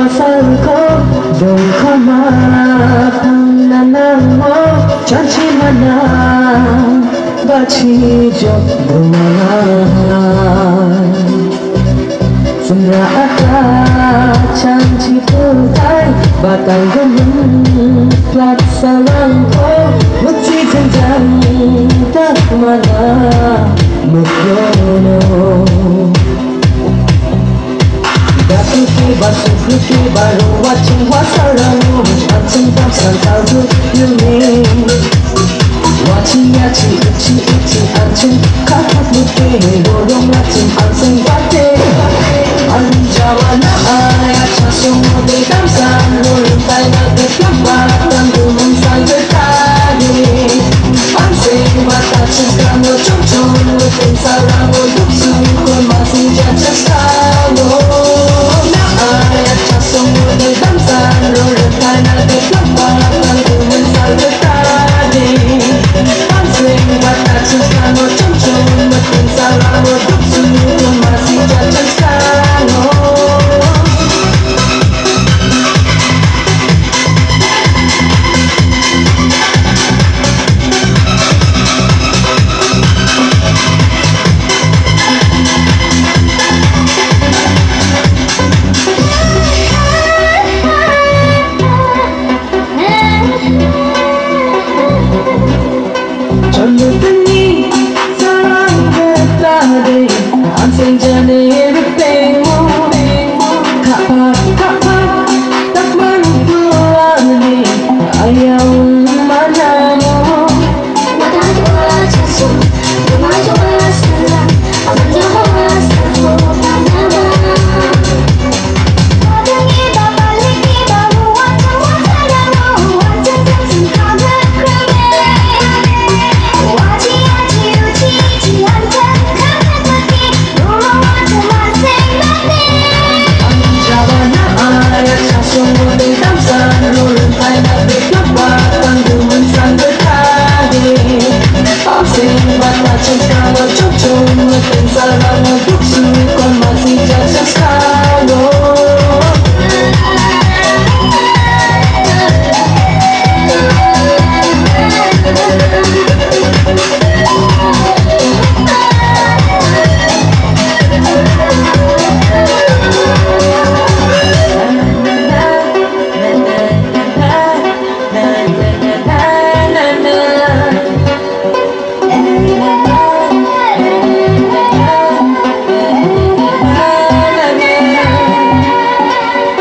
wasan ko Dong ko mapananang mo Chanchi mana Bachi jok bumangan Sumra ata chanchi puntai Batang ganun Plat sarang ko Mutsi janjang Tak mana Magyono Tiba susu tiba ruwa chingwa saramu Patsang tapsang tazu yumi Wachi yachi ichi ichi achin Kakak mute Gorong latin ansang bate Kakak mute I've seen my matches come up to two, looking for love,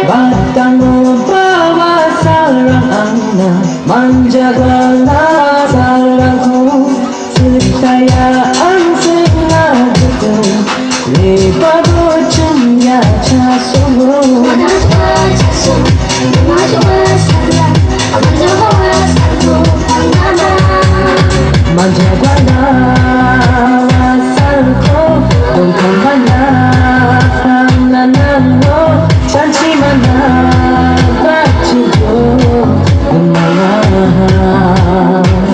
Batano bawa sarang anda Manjagalah sarangku Kekayaan senaruhku Lebar bocahnya casumu Lebar bocahnya casumu रहा।